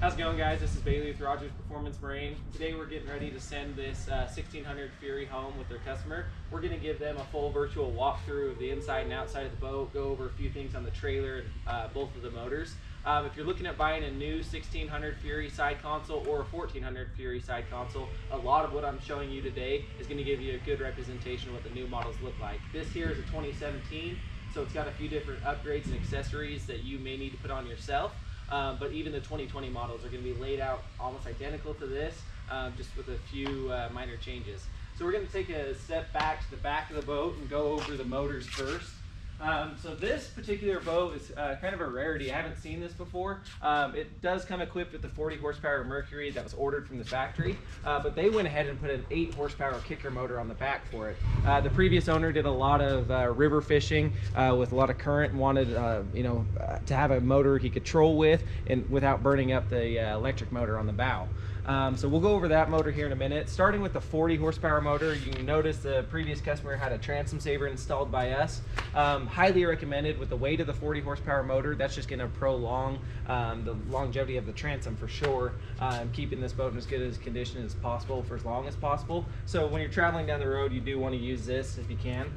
How's it going guys? This is Bailey with Rogers Performance Marine. Today we're getting ready to send this uh, 1600 Fury home with their customer. We're going to give them a full virtual walkthrough of the inside and outside of the boat, go over a few things on the trailer and uh, both of the motors. Um, if you're looking at buying a new 1600 Fury side console or a 1400 Fury side console, a lot of what I'm showing you today is going to give you a good representation of what the new models look like. This here is a 2017, so it's got a few different upgrades and accessories that you may need to put on yourself. Um, but even the 2020 models are going to be laid out almost identical to this, um, just with a few uh, minor changes. So we're going to take a step back to the back of the boat and go over the motors first. Um, so this particular boat is uh, kind of a rarity. I haven't seen this before. Um, it does come equipped with the 40 horsepower Mercury that was ordered from the factory, uh, but they went ahead and put an 8 horsepower kicker motor on the back for it. Uh, the previous owner did a lot of uh, river fishing uh, with a lot of current wanted, uh, you know, to have a motor he could troll with and without burning up the electric motor on the bow. Um, so we'll go over that motor here in a minute. Starting with the 40 horsepower motor, you notice the previous customer had a transom saver installed by us. Um, highly recommended with the weight of the 40 horsepower motor. That's just going to prolong um, the longevity of the transom for sure, um, keeping this boat in as good as condition as possible for as long as possible. So when you're traveling down the road, you do want to use this if you can.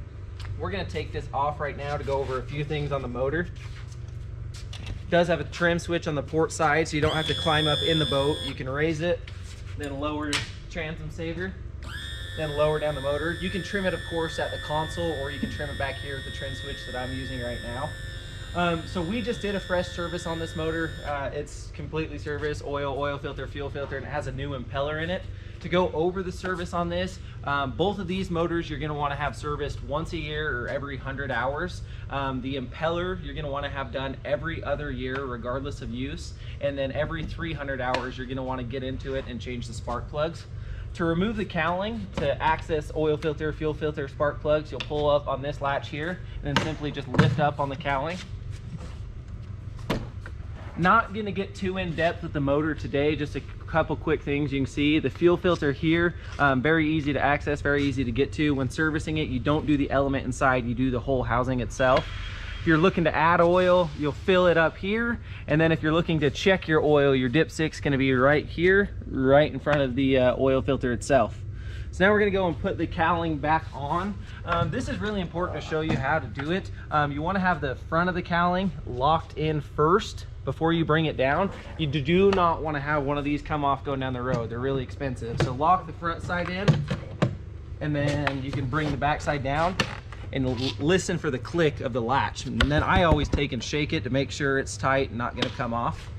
We're going to take this off right now to go over a few things on the motor does have a trim switch on the port side, so you don't have to climb up in the boat. You can raise it, then lower transom saver, then lower down the motor. You can trim it, of course, at the console, or you can trim it back here with the trim switch that I'm using right now. Um, so we just did a fresh service on this motor. Uh, it's completely serviced, oil, oil filter, fuel filter, and it has a new impeller in it to go over the service on this. Um, both of these motors you're gonna wanna have serviced once a year or every 100 hours. Um, the impeller you're gonna wanna have done every other year regardless of use. And then every 300 hours you're gonna wanna get into it and change the spark plugs. To remove the cowling, to access oil filter, fuel filter, spark plugs, you'll pull up on this latch here and then simply just lift up on the cowling. Not gonna get too in depth with the motor today, just a couple quick things you can see. The fuel filter here, um, very easy to access, very easy to get to. When servicing it, you don't do the element inside, you do the whole housing itself. If you're looking to add oil, you'll fill it up here. And then if you're looking to check your oil, your dipstick's gonna be right here, right in front of the uh, oil filter itself. So now we're gonna go and put the cowling back on. Um, this is really important to show you how to do it. Um, you wanna have the front of the cowling locked in first before you bring it down. You do not want to have one of these come off going down the road. They're really expensive. So lock the front side in and then you can bring the back side down and listen for the click of the latch. And then I always take and shake it to make sure it's tight and not gonna come off.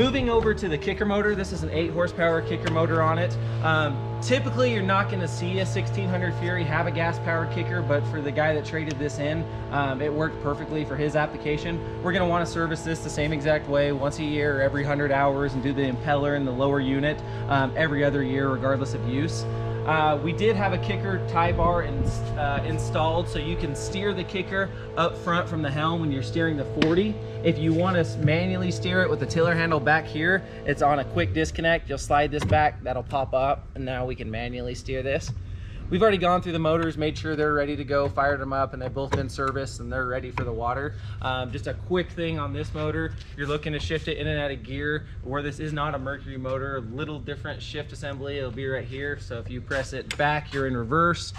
Moving over to the kicker motor, this is an 8 horsepower kicker motor on it. Um, typically, you're not going to see a 1600 Fury have a gas-powered kicker, but for the guy that traded this in, um, it worked perfectly for his application. We're going to want to service this the same exact way once a year every 100 hours and do the impeller and the lower unit um, every other year regardless of use. Uh, we did have a kicker tie bar in, uh, installed so you can steer the kicker up front from the helm when you're steering the 40. If you want to manually steer it with the tiller handle back here, it's on a quick disconnect. You'll slide this back, that'll pop up, and now we can manually steer this. We've already gone through the motors, made sure they're ready to go, fired them up, and they've both been serviced and they're ready for the water. Um, just a quick thing on this motor, you're looking to shift it in and out of gear, where this is not a Mercury motor, a little different shift assembly, it'll be right here. So if you press it back, you're in reverse,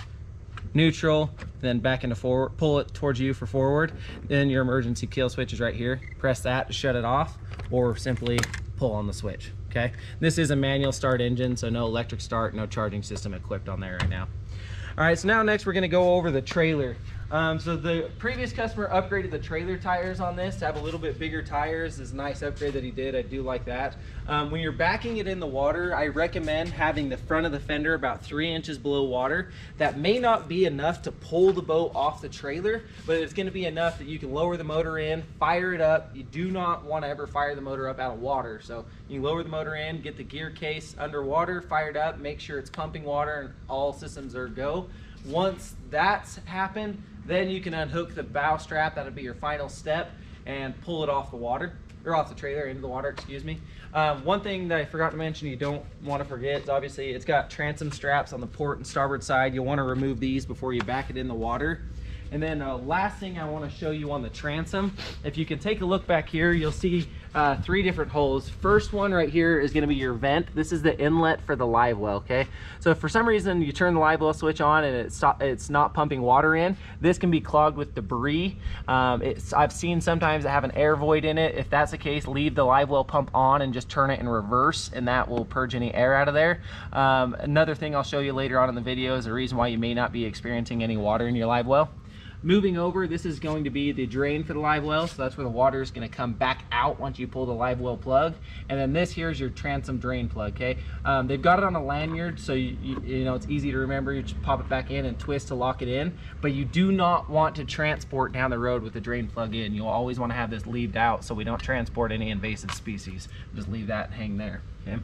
neutral, then back into forward, pull it towards you for forward. Then your emergency kill switch is right here. Press that to shut it off, or simply pull on the switch, okay? This is a manual start engine, so no electric start, no charging system equipped on there right now. All right, so now next we're gonna go over the trailer. Um, so the previous customer upgraded the trailer tires on this to have a little bit bigger tires. This is a nice upgrade that he did. I do like that. Um, when you're backing it in the water, I recommend having the front of the fender about three inches below water. That may not be enough to pull the boat off the trailer, but it's gonna be enough that you can lower the motor in, fire it up. You do not wanna ever fire the motor up out of water. So you lower the motor in, get the gear case underwater, fired up, make sure it's pumping water and all systems are go. Once that's happened, then you can unhook the bow strap, that'll be your final step, and pull it off the water, or off the trailer into the water, excuse me. Um, one thing that I forgot to mention you don't want to forget is obviously it's got transom straps on the port and starboard side. You'll want to remove these before you back it in the water. And then uh, last thing I want to show you on the transom, if you can take a look back here, you'll see uh, three different holes. First one right here is going to be your vent. This is the inlet for the live well, okay? So for some reason you turn the live well switch on and it's, it's not pumping water in, this can be clogged with debris. Um, I've seen sometimes it have an air void in it. If that's the case, leave the live well pump on and just turn it in reverse and that will purge any air out of there. Um, another thing I'll show you later on in the video is the reason why you may not be experiencing any water in your live well. Moving over, this is going to be the drain for the live well, so that's where the water is going to come back out once you pull the live well plug. And then this here is your transom drain plug, okay? Um, they've got it on a lanyard, so you, you, you, know it's easy to remember. You just pop it back in and twist to lock it in. But you do not want to transport down the road with the drain plug in. You'll always want to have this leaved out so we don't transport any invasive species. Just leave that hang there, okay?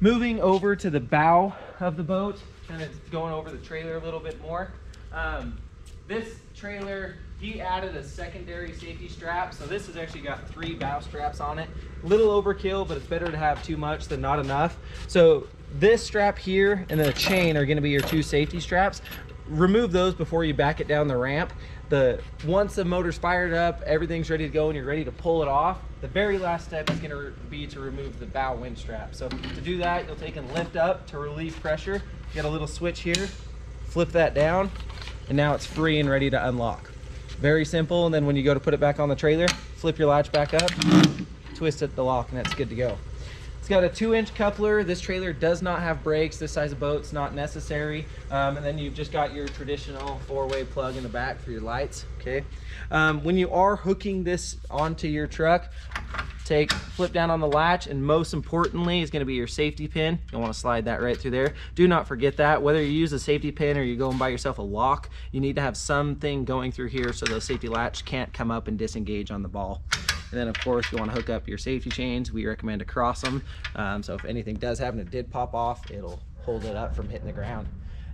Moving over to the bow of the boat, kind of going over the trailer a little bit more. Um, this trailer, he added a secondary safety strap. So this has actually got three bow straps on it. A little overkill, but it's better to have too much than not enough. So this strap here and the chain are gonna be your two safety straps. Remove those before you back it down the ramp. The Once the motor's fired up, everything's ready to go and you're ready to pull it off, the very last step is gonna be to remove the bow wind strap. So to do that, you'll take and lift up to relieve pressure. You got a little switch here, flip that down, and now it's free and ready to unlock. Very simple, and then when you go to put it back on the trailer, flip your latch back up, twist it the lock, and that's good to go. It's got a two inch coupler. This trailer does not have brakes. This size of boat's not necessary. Um, and then you've just got your traditional four way plug in the back for your lights, okay? Um, when you are hooking this onto your truck, take flip down on the latch and most importantly is going to be your safety pin. You'll want to slide that right through there. Do not forget that. Whether you use a safety pin or you go and buy yourself a lock you need to have something going through here so the safety latch can't come up and disengage on the ball. And then of course you want to hook up your safety chains. We recommend to cross them um, so if anything does happen it did pop off it'll hold it up from hitting the ground.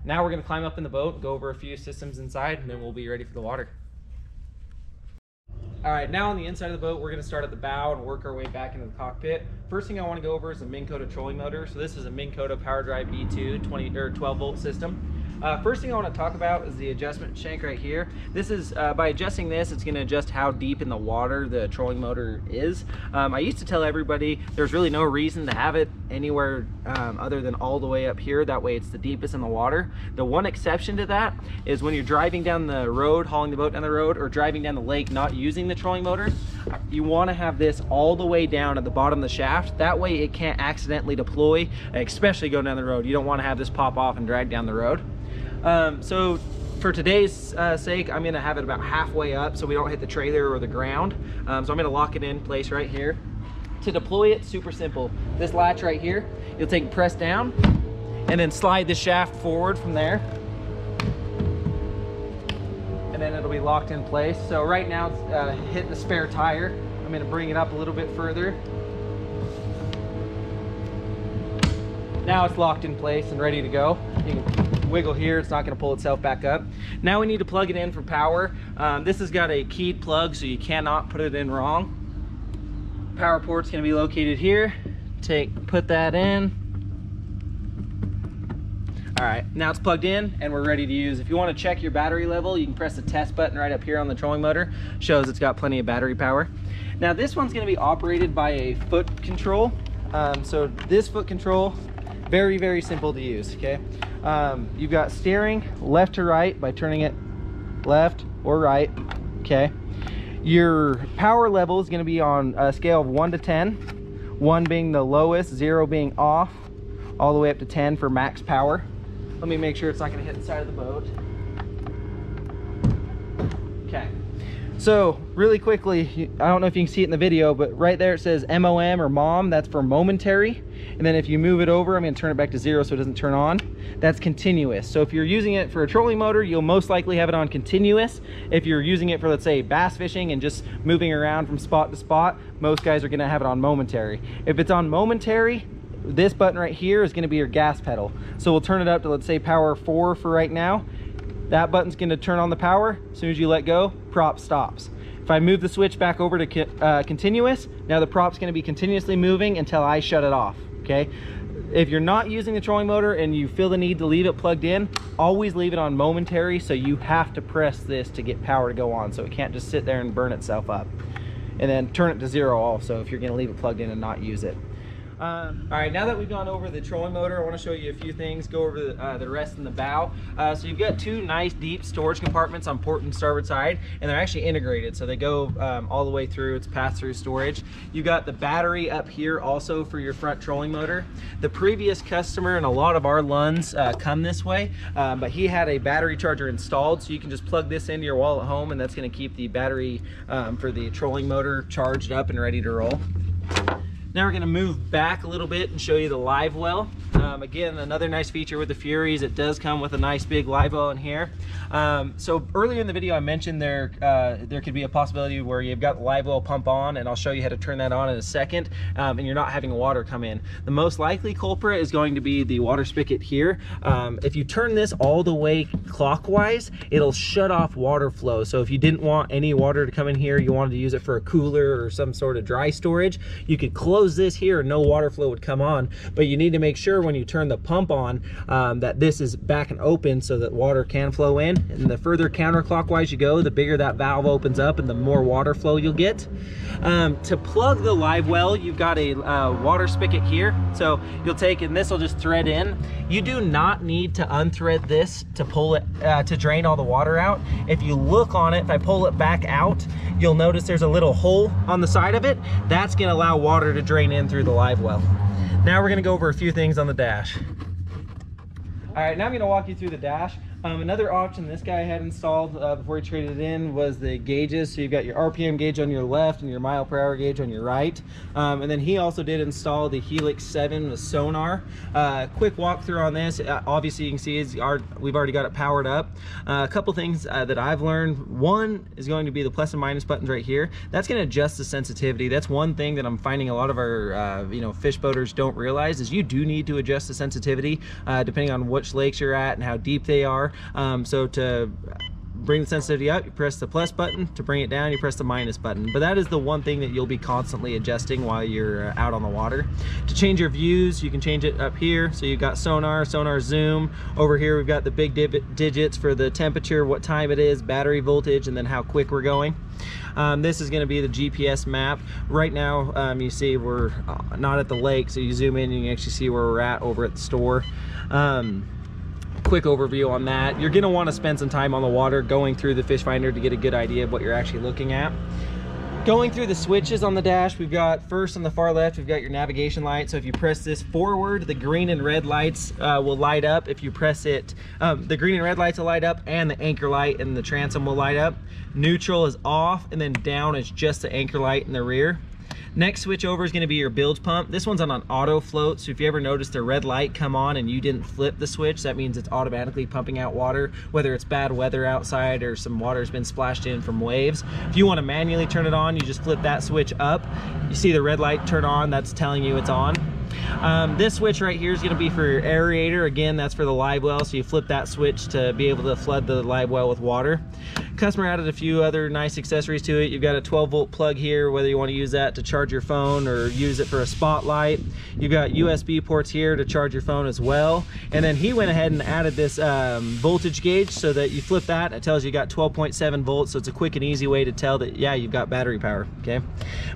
Now we're going to climb up in the boat go over a few systems inside and then we'll be ready for the water all right, now on the inside of the boat, we're gonna start at the bow and work our way back into the cockpit. First thing I wanna go over is the Minn Kota trolling motor. So this is a Minn Kota PowerDrive V2 20 or 12 volt system. Uh, first thing I want to talk about is the adjustment shank right here. This is, uh, by adjusting this, it's going to adjust how deep in the water the trolling motor is. Um, I used to tell everybody there's really no reason to have it anywhere um, other than all the way up here. That way it's the deepest in the water. The one exception to that is when you're driving down the road, hauling the boat down the road, or driving down the lake not using the trolling motor, you want to have this all the way down at the bottom of the shaft. That way it can't accidentally deploy, especially going down the road. You don't want to have this pop off and drag down the road. Um, so for today's uh, sake, I'm gonna have it about halfway up so we don't hit the trailer or the ground. Um, so I'm gonna lock it in place right here. To deploy it, super simple. This latch right here, you'll take press down and then slide the shaft forward from there. And then it'll be locked in place. So right now it's uh, hitting the spare tire. I'm gonna bring it up a little bit further. Now it's locked in place and ready to go. Wiggle here, it's not gonna pull itself back up. Now we need to plug it in for power. Um, this has got a keyed plug, so you cannot put it in wrong. Power port's gonna be located here. Take, put that in. All right, now it's plugged in and we're ready to use. If you wanna check your battery level, you can press the test button right up here on the trolling motor. Shows it's got plenty of battery power. Now this one's gonna be operated by a foot control. Um, so this foot control, very, very simple to use, okay? Um, you've got steering left to right by turning it left or right, okay? Your power level is gonna be on a scale of one to 10, one being the lowest, zero being off, all the way up to 10 for max power. Let me make sure it's not gonna hit the side of the boat. Okay. So really quickly, I don't know if you can see it in the video, but right there it says MOM or MOM, that's for momentary. And then if you move it over, I'm gonna turn it back to zero so it doesn't turn on. That's continuous. So if you're using it for a trolling motor, you'll most likely have it on continuous. If you're using it for, let's say, bass fishing and just moving around from spot to spot, most guys are gonna have it on momentary. If it's on momentary, this button right here is gonna be your gas pedal. So we'll turn it up to, let's say, power four for right now. That button's gonna turn on the power. As soon as you let go, prop stops. If I move the switch back over to uh, continuous, now the prop's gonna be continuously moving until I shut it off okay? If you're not using the trolling motor and you feel the need to leave it plugged in, always leave it on momentary so you have to press this to get power to go on so it can't just sit there and burn itself up. And then turn it to zero also if you're gonna leave it plugged in and not use it. Um, all right, now that we've gone over the trolling motor, I want to show you a few things, go over the, uh, the rest in the bow. Uh, so you've got two nice deep storage compartments on port and starboard side, and they're actually integrated. So they go um, all the way through, it's pass-through storage. You've got the battery up here also for your front trolling motor. The previous customer and a lot of our Lunds uh, come this way, um, but he had a battery charger installed, so you can just plug this into your wall at home, and that's gonna keep the battery um, for the trolling motor charged up and ready to roll. Now we're gonna move back a little bit and show you the live well. Um, again, another nice feature with the Furies, it does come with a nice big live well in here. Um, so earlier in the video, I mentioned there uh, there could be a possibility where you've got the live well pump on, and I'll show you how to turn that on in a second, um, and you're not having water come in. The most likely culprit is going to be the water spigot here. Um, if you turn this all the way clockwise, it'll shut off water flow. So if you didn't want any water to come in here, you wanted to use it for a cooler or some sort of dry storage, you could close this here and no water flow would come on, but you need to make sure when you turn the pump on um, that this is back and open so that water can flow in. And the further counterclockwise you go, the bigger that valve opens up and the more water flow you'll get. Um, to plug the live well, you've got a uh, water spigot here. So you'll take, and this will just thread in. You do not need to unthread this to pull it, uh, to drain all the water out. If you look on it, if I pull it back out, you'll notice there's a little hole on the side of it. That's gonna allow water to drain in through the live well. Now we're gonna go over a few things on the dash. All right, now I'm gonna walk you through the dash. Um, another option this guy had installed uh, before he traded it in was the gauges. So you've got your RPM gauge on your left and your mile per hour gauge on your right. Um, and then he also did install the Helix 7 with sonar. Uh, quick walkthrough on this. Uh, obviously you can see is our, we've already got it powered up. Uh, a couple things uh, that I've learned. One is going to be the plus and minus buttons right here. That's going to adjust the sensitivity. That's one thing that I'm finding a lot of our uh, you know fish boaters don't realize is you do need to adjust the sensitivity depending on which lakes you're at and how deep they are. Um, so to bring the sensitivity up, you press the plus button. To bring it down, you press the minus button. But that is the one thing that you'll be constantly adjusting while you're uh, out on the water. To change your views, you can change it up here. So you've got sonar, sonar zoom. Over here, we've got the big digits for the temperature, what time it is, battery voltage, and then how quick we're going. Um, this is going to be the GPS map. Right now, um, you see we're uh, not at the lake, so you zoom in and you actually see where we're at over at the store. Um, quick overview on that. You're gonna wanna spend some time on the water going through the fish finder to get a good idea of what you're actually looking at. Going through the switches on the dash, we've got first on the far left, we've got your navigation light. So if you press this forward, the green and red lights uh, will light up. If you press it, um, the green and red lights will light up and the anchor light and the transom will light up. Neutral is off and then down is just the anchor light in the rear. Next switch over is gonna be your bilge pump. This one's on an auto float, so if you ever notice the red light come on and you didn't flip the switch, that means it's automatically pumping out water, whether it's bad weather outside or some water's been splashed in from waves. If you wanna manually turn it on, you just flip that switch up. You see the red light turn on, that's telling you it's on. Um, this switch right here is going to be for your aerator. Again, that's for the live well, so you flip that switch to be able to flood the live well with water. Customer added a few other nice accessories to it. You've got a 12 volt plug here, whether you want to use that to charge your phone or use it for a spotlight. You've got USB ports here to charge your phone as well. And then he went ahead and added this um, voltage gauge so that you flip that, it tells you you got 12.7 volts, so it's a quick and easy way to tell that, yeah, you've got battery power, okay?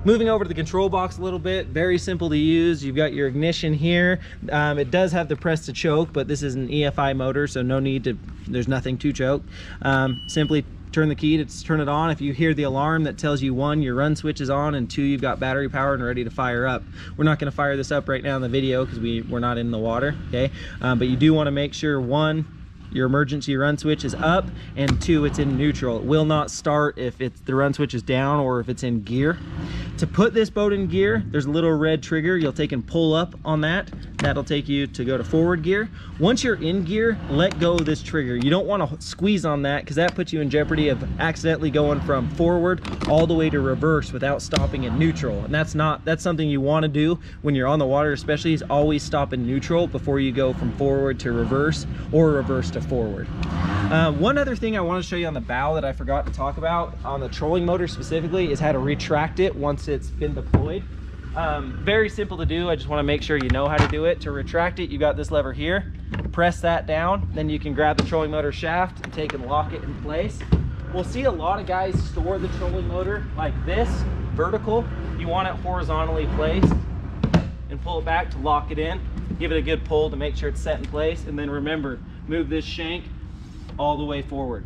Moving over to the control box a little bit, very simple to use. You've got your ignition here. Um, it does have the press to choke, but this is an EFI motor, so no need to, there's nothing to choke. Um, simply turn the key to turn it on. If you hear the alarm that tells you one, your run switch is on, and two, you've got battery power and ready to fire up. We're not gonna fire this up right now in the video because we, we're not in the water, okay? Um, but you do wanna make sure one, your emergency run switch is up and two it's in neutral. It will not start if it's the run switch is down or if it's in gear. To put this boat in gear there's a little red trigger. You'll take and pull up on that. That'll take you to go to forward gear. Once you're in gear let go of this trigger. You don't want to squeeze on that because that puts you in jeopardy of accidentally going from forward all the way to reverse without stopping in neutral. And that's not that's something you want to do when you're on the water especially is always stop in neutral before you go from forward to reverse or reverse to forward. Uh, one other thing I want to show you on the bow that I forgot to talk about on the trolling motor specifically is how to retract it once it's been deployed. Um, very simple to do. I just want to make sure you know how to do it. To retract it, you got this lever here. Press that down, then you can grab the trolling motor shaft and take and lock it in place. We'll see a lot of guys store the trolling motor like this, vertical. You want it horizontally placed and pull it back to lock it in. Give it a good pull to make sure it's set in place. And then remember, move this shank all the way forward.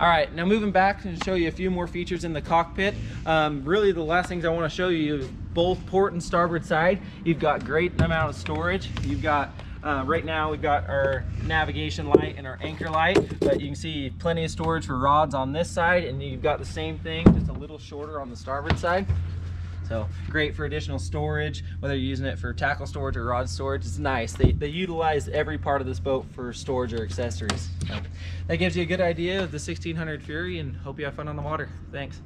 All right, now moving back and show you a few more features in the cockpit. Um, really the last things I wanna show you, both port and starboard side, you've got great amount of storage. You've got, uh, right now we've got our navigation light and our anchor light, but you can see plenty of storage for rods on this side and you've got the same thing, just a little shorter on the starboard side. So great for additional storage, whether you're using it for tackle storage or rod storage, it's nice. They, they utilize every part of this boat for storage or accessories. So that gives you a good idea of the 1600 Fury and hope you have fun on the water. Thanks.